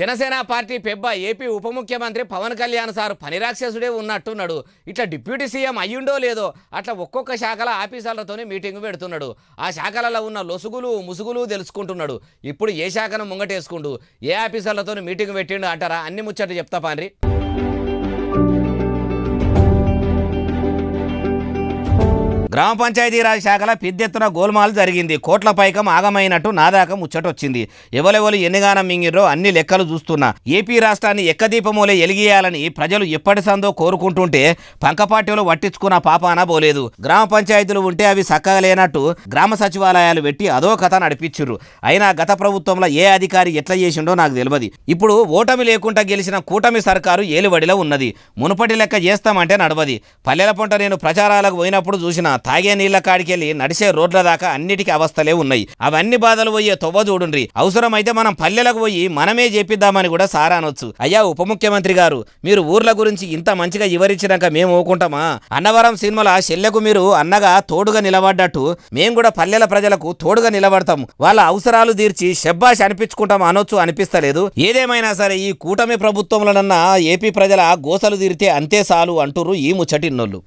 Janasena party పెబ్బ AP ఉప ముఖ్యమంత్రి Pawan Kalyan sir పనిరాక్షసుడే ఉన్నట్టున్నాడు. ఇట్లా డిప్యూటీ సీఎం అయ్యుండో లేదో అట్లా ఒక్కొక్క శాఖల ఆఫీసర్లతోనే మీటింగ్ పెడుతున్నాడు. ఆ శాఖలలో ఉన్న లొసుగులు ముసుగులు తెలుసుకుంటున్నాడు. ఇప్పుడు ఏ శాఖను ముంగటేసుకుంటూ ఏ ఆఫీసర్లతో మీటింగ్ పెట్టిండు అంటారా? అన్ని ముచ్చట్లు చెప్తా పాన్రి గ్రామ పంచాయతీరాజ్ శాఖల పెద్దెత్తున గోల్మాలు జరిగింది. కోట్ల పైకం ఆగమైనట్టు నాదాక ముచ్చటొచ్చింది. ఎవలెవలు ఎన్నిగానం మింగిర్రో అన్ని లెక్కలు చూస్తున్నా. ఏపీ రాష్ట్రాన్ని ఎక్కదీపమూలే ఎలిగేయాలని ప్రజలు ఎప్పటి సందో కోరుకుంటుంటే పంకపాట్యలు పట్టించుకున్న పాపాన పోలేదు గ్రామ పంచాయతీలు ఉంటే అవి చక్కగా లేనట్టు గ్రామ సచివాలయాలు పెట్టి అదో కథ నడిపించిర్రు అయినా గత ప్రభుత్వంలో ఏ అధికారి ఎట్లా చేసిండో నాకు తెలియదు ఇప్పుడు ఓటమి లేకుండా గెలిచిన కూటమి సర్కారు ఏలుబడిలో ఉన్నది. మునుపటి లెక్క చేస్తామంటే నడవది. పల్లెల పంట నేను ప్రచారాలకు పోయినప్పుడు చూసిన తాగే నీళ్ళ కాడికెళ్ళి నడిచే రోడ్ల దాకా అన్నిటికీ అవస్థలే ఉన్నాయి. అవన్నీ బాధలు పోయే తొవ్వ చూడుండ్రి. అవసరమైతే మనం పల్లెలకు పోయి మనమే చేపిద్దామని కూడా సారా అనొచ్చు. అయ్యా ఉప ముఖ్యమంత్రి గారు మీరు ఊర్ల గురించి ఇంత మంచిగా వివరించినాక మేము ఊకుంటామా అన్నవరం సినిమాల చెల్లెకు మీరు అన్నగా తోడుగా నిలబడ్డట్టు. మేము కూడా పల్లెల ప్రజలకు తోడుగా నిలబడతాం. వాళ్ళ అవసరాలు తీర్చి శబ్బాష్ అనిపించుకుంటాం అనొచ్చు అనిపిస్తలేదు. ఏదేమైనా సరే ఈ కూటమి ప్రభుత్వంలోనన్నా ఏపీ ప్రజల గోసలు తీరితే అంతే చాలు అంటుర్రు ఈ ముచ్చటిన్నోళ్ళు.